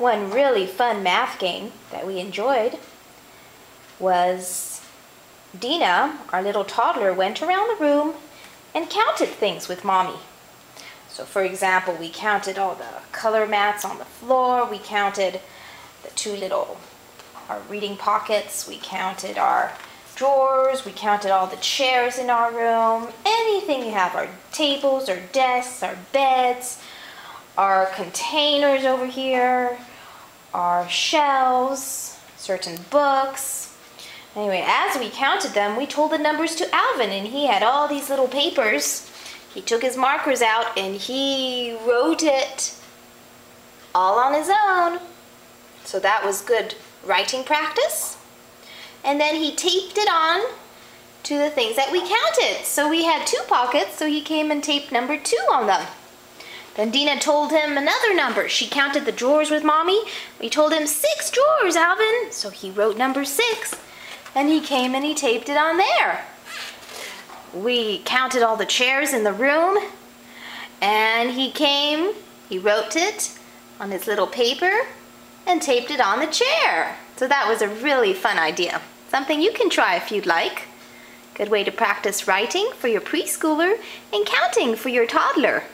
one really fun math game that we enjoyed was Dina, our little toddler, went around the room and counted things with mommy. So for example, we counted all the color mats on the floor, we counted the two little our reading pockets, we counted our drawers, we counted all the chairs in our room, anything you have, our tables, our desks, our beds, our containers over here, our shelves, certain books. Anyway, as we counted them, we told the numbers to Alvin, and he had all these little papers. He took his markers out and he wrote it all on his own. So that was good writing practice. And then he taped it on to the things that we counted. So we had two pockets, so he came and taped number two on them. Then Dina told him another number. She counted the drawers with mommy. We told him six drawers, Alvin. So he wrote number six. And he came and he taped it on there. We counted all the chairs in the room. And he came, he wrote it on his little paper and taped it on the chair. So that was a really fun idea. Something you can try if you'd like. Good way to practice writing for your preschooler and counting for your toddler.